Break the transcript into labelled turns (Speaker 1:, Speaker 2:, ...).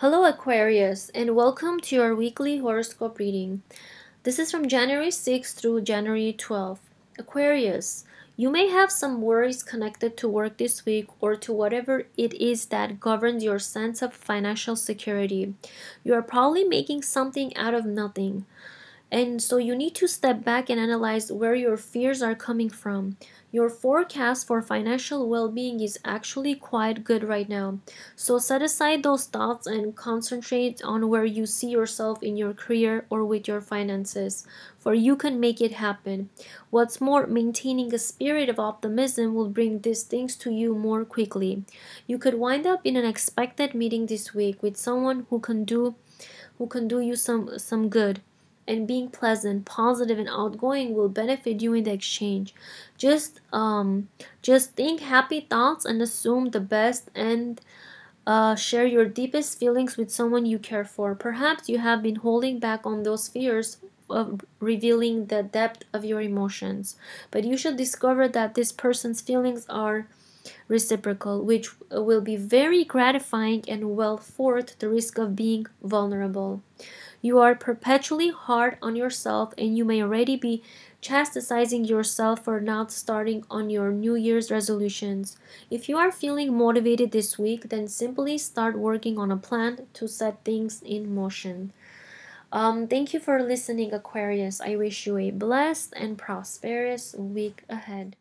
Speaker 1: Hello, Aquarius, and welcome to your weekly horoscope reading. This is from January 6th through January 12th. Aquarius, you may have some worries connected to work this week or to whatever it is that governs your sense of financial security. You are probably making something out of nothing. And so you need to step back and analyze where your fears are coming from. Your forecast for financial well being is actually quite good right now. So set aside those thoughts and concentrate on where you see yourself in your career or with your finances, for you can make it happen. What's more, maintaining a spirit of optimism will bring these things to you more quickly. You could wind up in an expected meeting this week with someone who can do who can do you some some good and being pleasant, positive, and outgoing will benefit you in the exchange. Just um, just think happy thoughts and assume the best and uh, share your deepest feelings with someone you care for. Perhaps you have been holding back on those fears of revealing the depth of your emotions, but you should discover that this person's feelings are reciprocal, which will be very gratifying and well worth the risk of being vulnerable. You are perpetually hard on yourself, and you may already be chastising yourself for not starting on your New Year's resolutions. If you are feeling motivated this week, then simply start working on a plan to set things in motion. Um, thank you for listening, Aquarius. I wish you a blessed and prosperous week ahead.